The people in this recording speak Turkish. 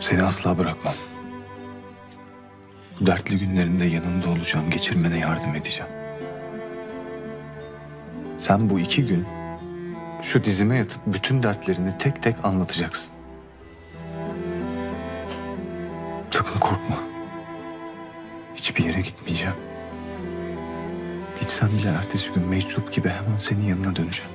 Seni asla bırakmam. Bu dertli günlerinde yanında olacağım, geçirmene yardım edeceğim. Sen bu iki gün şu dizime yatıp bütün dertlerini tek tek anlatacaksın. Sakın korkma. Hiçbir yere gitmeyeceğim. Gitsem bile ertesi gün meczup gibi hemen senin yanına döneceğim.